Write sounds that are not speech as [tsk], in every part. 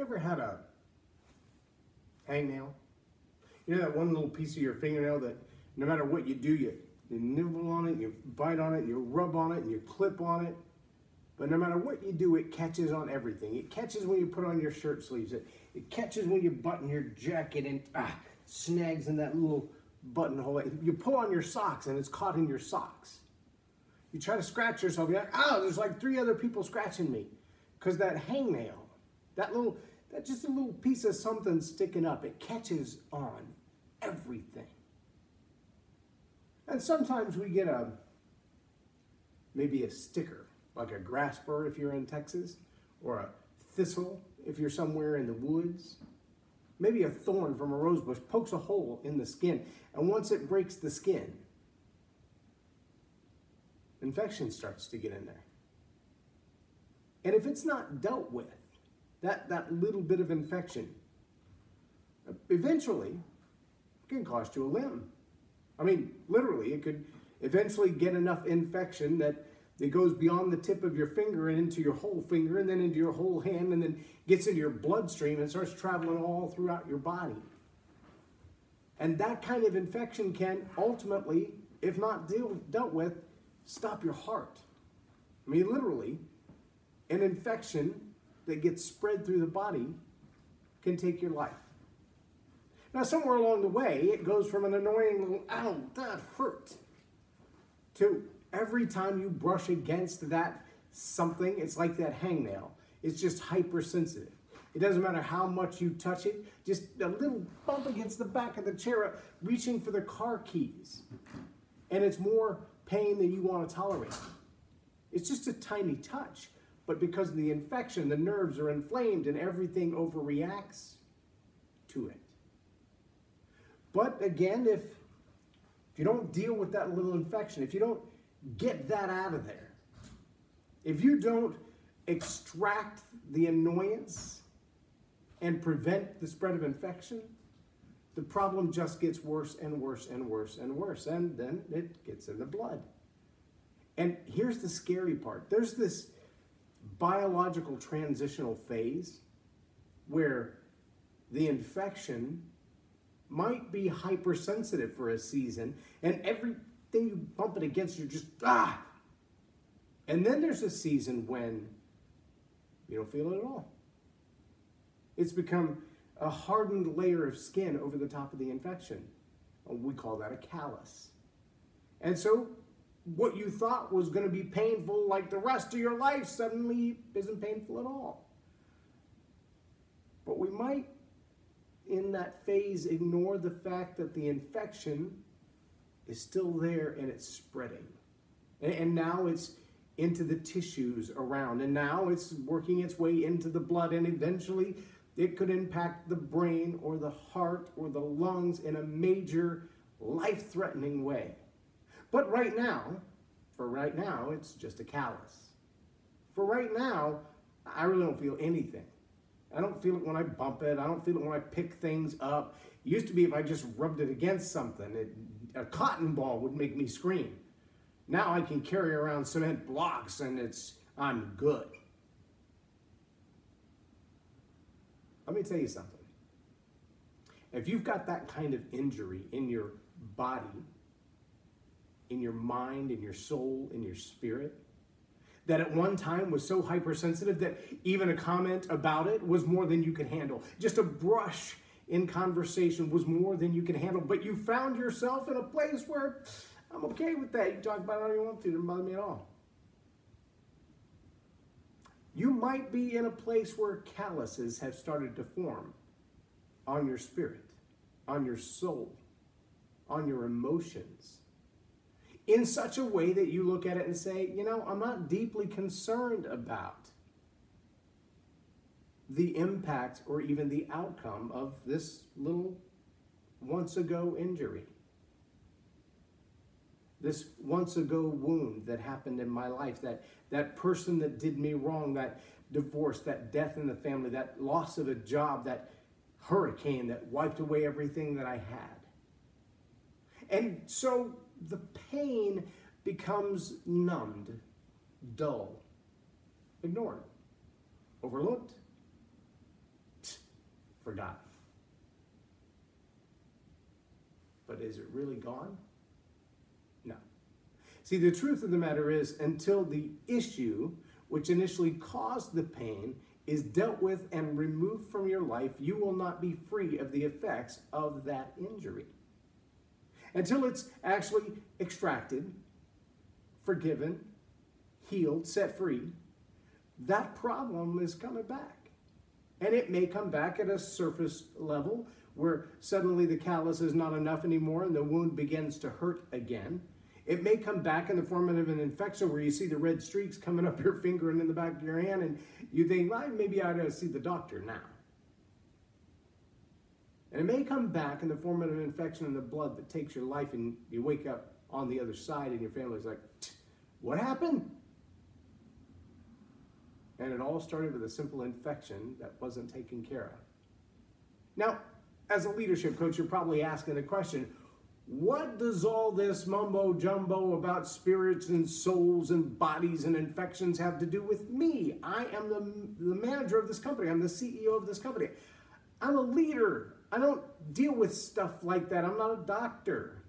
You ever had a hangnail? You know that one little piece of your fingernail that no matter what you do, you, you nibble on it, you bite on it, you rub on it, and you clip on it. But no matter what you do, it catches on everything. It catches when you put on your shirt sleeves. It, it catches when you button your jacket and ah, snags in that little buttonhole. You pull on your socks and it's caught in your socks. You try to scratch yourself. You're like, oh, there's like three other people scratching me. Because that hangnail, that little, that just a little piece of something sticking up, it catches on everything. And sometimes we get a, maybe a sticker, like a grasper if you're in Texas, or a thistle if you're somewhere in the woods. Maybe a thorn from a rose bush pokes a hole in the skin, and once it breaks the skin, infection starts to get in there. And if it's not dealt with, that, that little bit of infection, eventually can cost you a limb. I mean, literally, it could eventually get enough infection that it goes beyond the tip of your finger and into your whole finger and then into your whole hand and then gets into your bloodstream and starts traveling all throughout your body. And that kind of infection can ultimately, if not deal, dealt with, stop your heart. I mean, literally, an infection that gets spread through the body can take your life. Now, somewhere along the way, it goes from an annoying little, ow, that hurt, to every time you brush against that something, it's like that hangnail. It's just hypersensitive. It doesn't matter how much you touch it, just a little bump against the back of the chair, uh, reaching for the car keys. And it's more pain than you want to tolerate. It's just a tiny touch. But because of the infection, the nerves are inflamed and everything overreacts to it. But again, if, if you don't deal with that little infection, if you don't get that out of there, if you don't extract the annoyance and prevent the spread of infection, the problem just gets worse and worse and worse and worse. And then it gets in the blood. And here's the scary part there's this biological transitional phase where the infection might be hypersensitive for a season, and everything you bump it against, you're just ah. And then there's a season when you don't feel it at all. It's become a hardened layer of skin over the top of the infection. We call that a callus. And so, what you thought was going to be painful like the rest of your life suddenly isn't painful at all. But we might in that phase ignore the fact that the infection is still there and it's spreading. And, now it's into the tissues around, and now it's working its way into the blood, and eventually it could impact the brain or the heart or the lungs in a major life threatening way. But right now, for right now, it's just a callus. For right now, I really don't feel anything. I don't feel it when I bump it. I don't feel it when I pick things up. It used to be if I just rubbed it against something, it, a cotton ball would make me scream. Now I can carry around cement blocks and it's I'm good. Let me tell you something. If you've got that kind of injury in your body, in your mind, in your soul, in your spirit, that at one time was so hypersensitive that even a comment about it was more than you could handle. Just a brush in conversation was more than you could handle. But you found yourself in a place where I'm okay with that. You talk about it all you want to, it doesn't bother me at all. You might be in a place where calluses have started to form on your spirit, on your soul, on your emotions in such a way that you look at it and say, you know, I'm not deeply concerned about the impact or even the outcome of this little once ago injury. This once ago wound that happened in my life, that, that person that did me wrong, that divorce, that death in the family, that loss of a job, that hurricane that wiped away everything that I had. And so the pain becomes numbed, dull, ignored, overlooked, [tsk] forgotten. But is it really gone? No. See, the truth of the matter is, until the issue which initially caused the pain is dealt with and removed from your life, you will not be free of the effects of that injury. Until it's actually extracted, forgiven, healed, set free, that problem is coming back. And it may come back at a surface level where suddenly the callus is not enough anymore and the wound begins to hurt again. It may come back in the form of an infection where you see the red streaks coming up your finger and in the back of your hand, and you think, well, maybe I ought to see the doctor now. And it may come back in the form of an infection in the blood that takes your life, and you wake up on the other side, and your family's like, what happened? And it all started with a simple infection that wasn't taken care of. Now, as a leadership coach, you're probably asking the question what does all this mumbo jumbo about spirits and souls and bodies and infections have to do with me? I am the, the manager of this company, I'm the CEO of this company. I'm a leader. I don't deal with stuff like that. I'm not a doctor.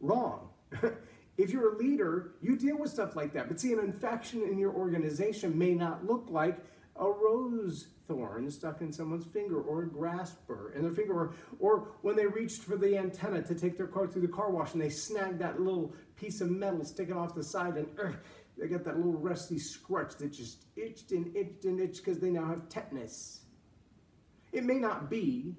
Wrong. [laughs] if you're a leader, you deal with stuff like that. But see, an infection in your organization may not look like a rose thorn stuck in someone's finger or a grasper in their finger or, or when they reached for the antenna to take their car through the car wash and they snagged that little piece of metal sticking off the side and uh, they got that little rusty scratch that just itched and itched and itched because they now have tetanus. It may not be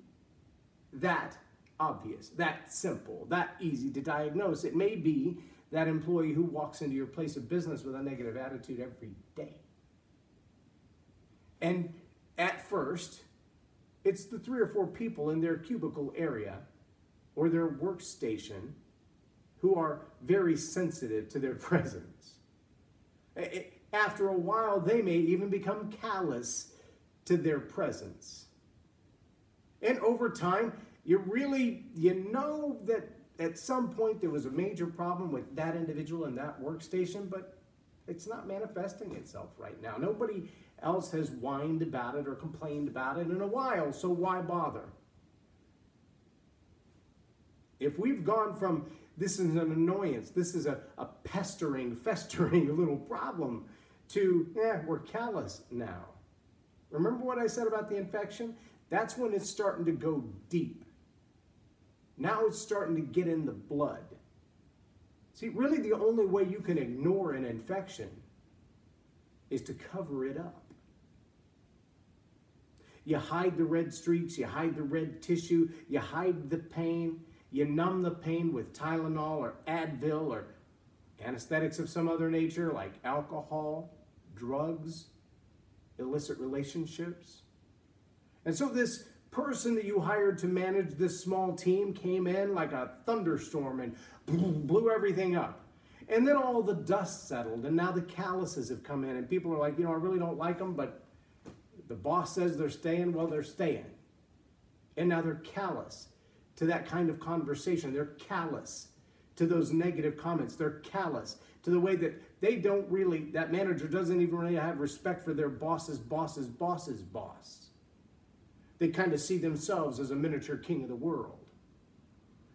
that obvious, that simple, that easy to diagnose. It may be that employee who walks into your place of business with a negative attitude every day. And at first, it's the three or four people in their cubicle area or their workstation who are very sensitive to their [laughs] presence. After a while, they may even become callous to their presence. And over time, you really, you know that at some point there was a major problem with that individual and that workstation, but it's not manifesting itself right now. Nobody else has whined about it or complained about it in a while, so why bother? If we've gone from this is an annoyance, this is a, a pestering, [laughs] festering little problem, to, yeah, we're callous now. Remember what I said about the infection? That's when it's starting to go deep. Now it's starting to get in the blood. See, really the only way you can ignore an infection is to cover it up. You hide the red streaks, you hide the red tissue, you hide the pain, you numb the pain with Tylenol or Advil or anesthetics of some other nature like alcohol, drugs, illicit relationships. And so this person that you hired to manage this small team came in like a thunderstorm and blew everything up. And then all the dust settled, and now the calluses have come in, and people are like, you know, I really don't like them, but the boss says they're staying, well, they're staying. And now they're callous to that kind of conversation. They're callous to those negative comments. They're callous to the way that they don't really, that manager doesn't even really have respect for their boss's boss's boss's boss. They kind of see themselves as a miniature king of the world.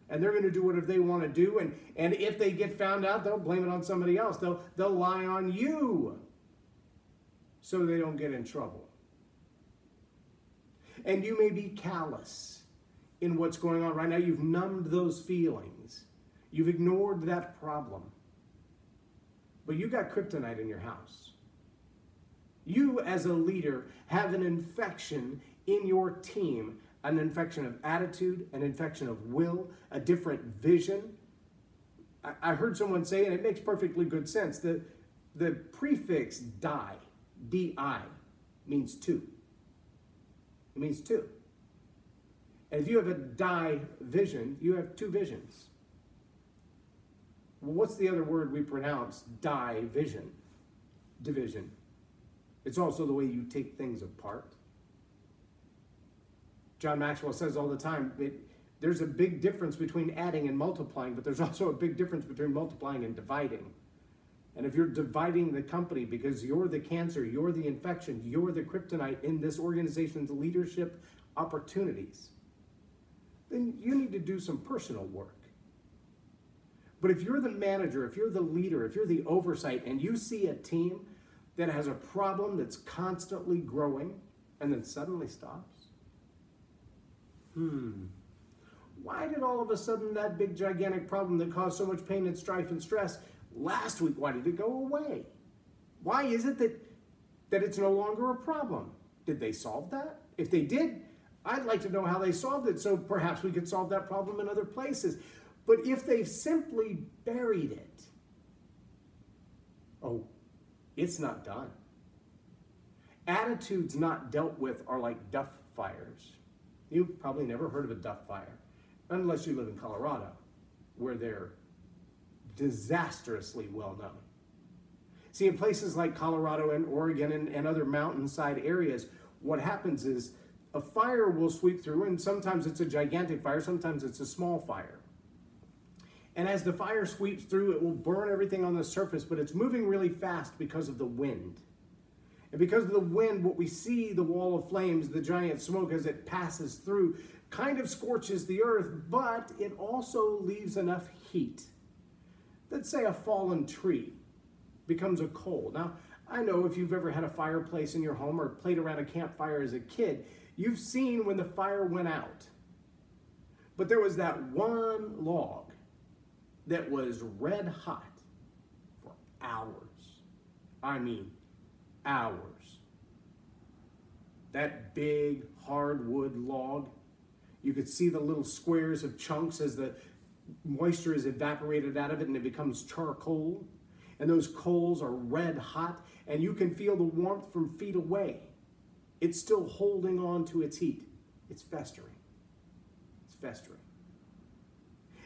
And they're going to do whatever they want to do. And, and if they get found out, they'll blame it on somebody else. They'll, they'll lie on you so they don't get in trouble and you may be callous in what's going on right now. You've numbed those feelings, you've ignored that problem. But you've got kryptonite in your house. You, as a leader, have an infection in your team an infection of attitude, an infection of will, a different vision. I, heard someone say, and it makes perfectly good sense, that the prefix die, D-I, means two. It means two. And if you have a die vision, you have two visions. Well, what's the other word we pronounce? Die vision. Division. It's also the way you take things apart. John Maxwell says all the time that there's a big difference between adding and multiplying, but there's [laughs] also a big difference between multiplying and dividing. And if you're dividing the company because you're the cancer, you're the infection, you're the kryptonite in this organization's leadership opportunities, then you need to do some personal work. But if you're the manager, if you're the leader, if you're the oversight, and you see a team that has a problem that's constantly growing and then suddenly stops, hmm, why did all of a sudden that big gigantic problem that caused so much pain and strife and stress last week, why did it go away? Why is it that, that it's no longer a problem? Did they solve that? If they did, I'd like to know how they solved it so perhaps we could solve that problem in other places. But if they've simply buried it, oh, it's not done. Attitudes not dealt with are like duff fires. You've probably never heard of a duff fire, unless you live in Colorado, where they're disastrously well known. See, in places like Colorado and Oregon and, and other mountainside areas, what happens is a fire will sweep through, and sometimes it's a gigantic fire, sometimes it's a small fire. And as the fire sweeps through, it will burn everything on the surface, but it's moving really fast because of the wind. And because of the wind, what we see, the wall of flames, the giant smoke as it passes through, kind of scorches the earth, but it also leaves enough heat that, say, a fallen tree becomes a coal. Now, I know if you've ever had a fireplace in your home or played around a campfire as a kid, you've seen when the fire went out. But there was that one log that was red hot for hours. I mean, hours. That big hardwood log, you could see the little squares of chunks as the moisture is evaporated out of it and it becomes charcoal. And those coals are red hot, and you can feel the warmth from feet away. It's still holding on to its heat. It's festering. It's festering.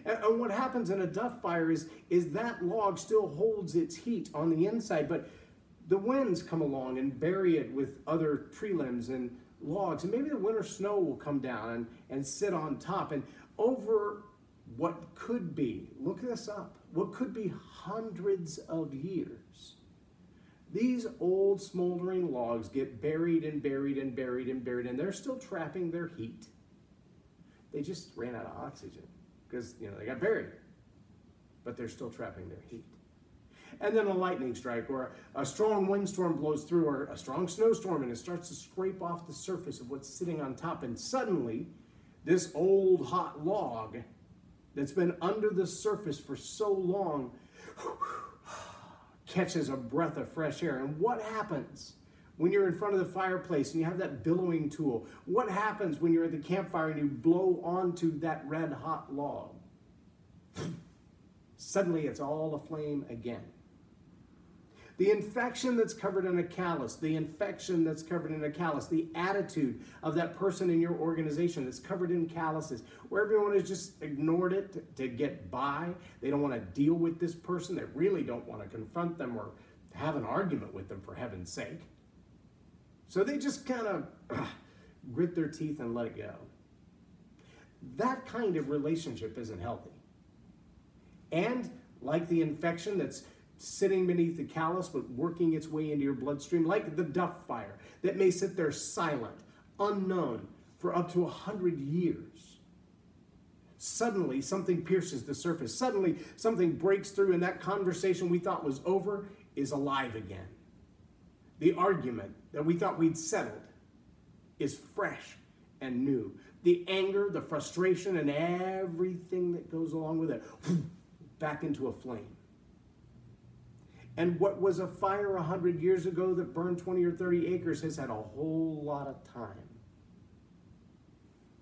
And, what happens in a duff fire is, is that log still holds its heat on the inside, but the winds come along and bury it with other tree limbs and logs. And maybe the winter snow will come down and, and sit on top. And over what could be, look this up, what could be hundreds of years, these old smoldering logs get buried and buried and buried and buried, and they're still trapping their heat. They just ran out of oxygen because you know they got buried, but they're still trapping their heat. And then a lightning strike or a strong windstorm blows through or a strong snowstorm and it starts to scrape off the surface of what's sitting on top. And suddenly, this old hot log that's been under the surface for so long [sighs] catches a breath of fresh air. And what happens? when you're in front of the fireplace and you have that billowing tool? What happens when you're at the campfire and you blow onto that red hot log? [sighs] Suddenly it's all aflame again. The infection that's covered in a callus, the infection that's covered in a callus, the attitude of that person in your organization that's covered in calluses, where everyone has just ignored it to, to get by. They don't want to deal with this person. They really don't want to confront them or have an argument with them, for heaven's sake. So they just kind of [clears throat] grit their teeth and let it go. That kind of relationship isn't healthy. And like the infection that's sitting beneath the callus but working its way into your bloodstream, like the duff fire that may sit there silent, unknown for up to a hundred years. Suddenly, something pierces the surface. Suddenly, something breaks through, and that conversation we thought was over is alive again. The argument that we thought we'd settled is fresh and new. The anger, the frustration, and everything that goes along with it, [sniffs] back into a flame. And what was a fire 100 years ago that burned 20 or 30 acres has had a whole lot of time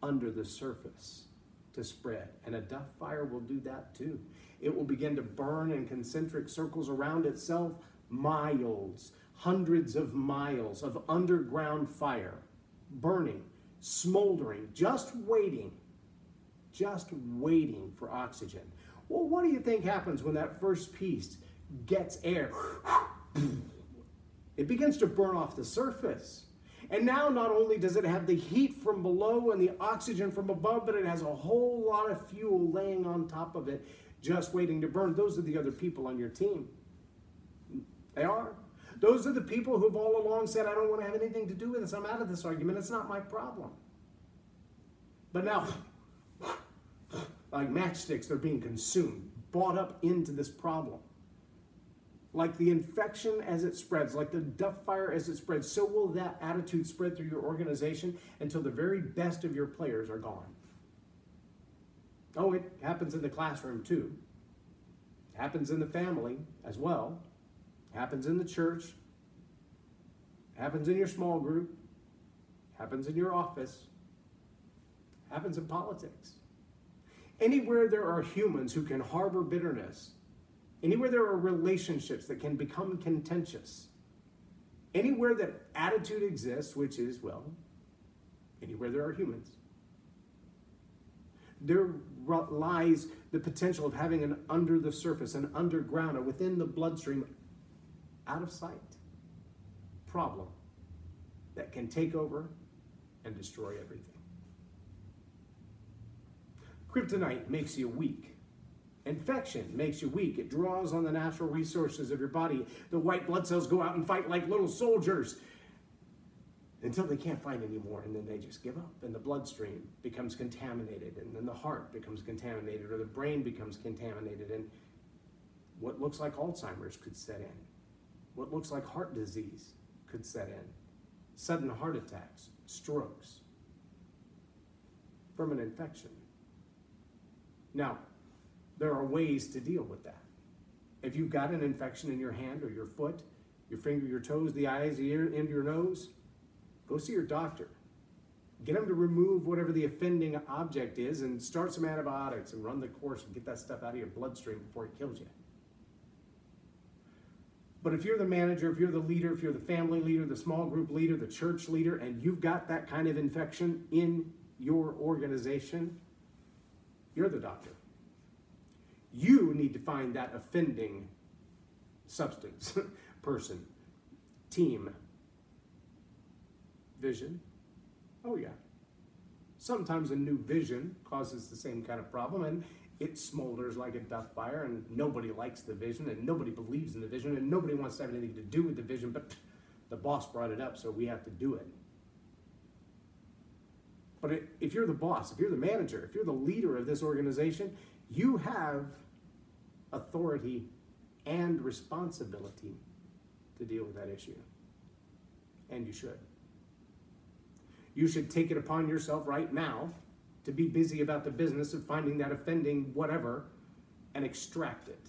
under the surface to spread. And a duff fire will do that too. It will begin to burn in concentric circles around itself miles hundreds of miles of underground fire, burning, smoldering, just waiting, just waiting for oxygen. Well, what do you think happens when that first piece gets air? It begins to burn off the surface. And now not only does it have the heat from below and the oxygen from above, but it has a whole lot of fuel laying on top of it, just waiting to burn. Those are the other people on your team. They are. Those are the people who've all along said, I don't want to have anything to do with this. I'm out of this argument. It's not my problem. But now, like matchsticks, they're being consumed, bought up into this problem. Like the infection as it spreads, like the duff fire as it spreads, so will that attitude spread through your organization until the very best of your players are gone. Oh, it happens in the classroom too. Happens in the family as well. Happens in the church. Happens in your small group. Happens in your office. Happens in politics. Anywhere there are humans who can harbor bitterness, anywhere there are relationships that can become contentious, anywhere that attitude exists, which is, well, anywhere there are humans, there lies the potential of having an under the surface, an underground, or within the bloodstream, out of sight problem that can take over and destroy everything. Kryptonite makes you weak. Infection makes you weak. It draws on the natural resources of your body. The white blood cells go out and fight like little soldiers until they can't fight anymore and then they just give up and the bloodstream becomes contaminated and then the heart becomes contaminated or the brain becomes contaminated and what looks like alzheimer's could set in what looks like heart disease could set in sudden heart attacks strokes from an infection now there are ways to deal with that if you've got an infection in your hand or your foot your finger your toes the eyes the ear and your nose Go see your doctor. Get them to remove whatever the offending object is and start some antibiotics and run the course and get that stuff out of your bloodstream before it kills you. But if you're the manager, if you're the leader, if you're the family leader, the small group leader, the church leader, and you've got that kind of infection in your organization, you're the doctor. You need to find that offending substance, [laughs] person, team, vision? Oh, yeah. Sometimes a new vision causes the same kind of problem and it smolders like a duff fire and nobody likes the vision and nobody believes in the vision and nobody wants to have anything to do with the vision, but the boss brought it up, so we have to do it. But if you're the boss, if you're the manager, if you're the leader of this organization, you have authority and responsibility to deal with that issue. And you should. You should take it upon yourself right now to be busy about the business of finding that offending whatever and extract it.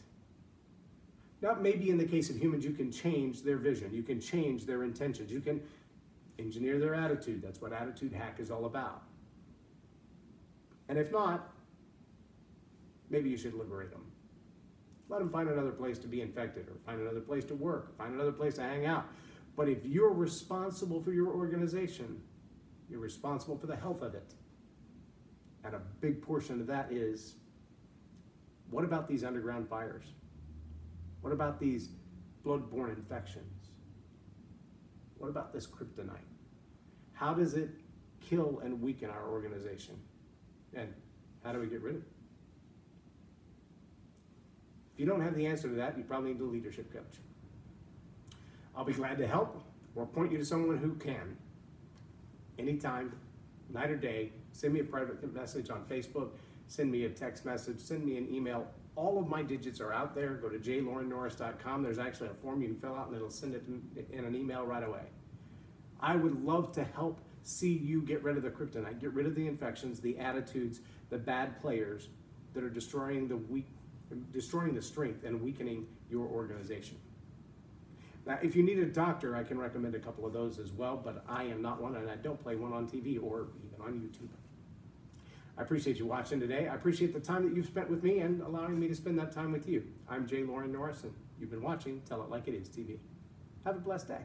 Now, maybe in the case of humans, you can change their vision, you can change their intentions, you can engineer their attitude. That's what Attitude Hack is all about. And if not, maybe you should liberate them. Let them find another place to be infected, or find another place to work, find another place to hang out. But if you're responsible for your organization, you're responsible for the health of it. And a big portion of that is what about these underground fires? What about these blood-borne infections? What about this kryptonite? How does it kill and weaken our organization? And how do we get rid of it? You don't have the answer to that, you probably need a leadership coach. I'll be glad to help or point you to someone who can anytime, night or day. Send me a private message on Facebook, send me a text message, send me an email. All of my digits are out there. Go to jlorennorris.com. There's actually a form you can fill out and it'll send it in an email right away. I would love to help see you get rid of the kryptonite, get rid of the infections, the attitudes, the bad players that are destroying the weak, destroying the strength and weakening your organization. Now, if you need a doctor, I can recommend a couple of those as well, but I am not one and I don't play one on TV or even on YouTube. I appreciate you watching today. I appreciate the time that you've spent with me and allowing me to spend that time with you. I'm J. Loren Norris, and you've been watching Tell It Like It Is TV. Have a blessed day.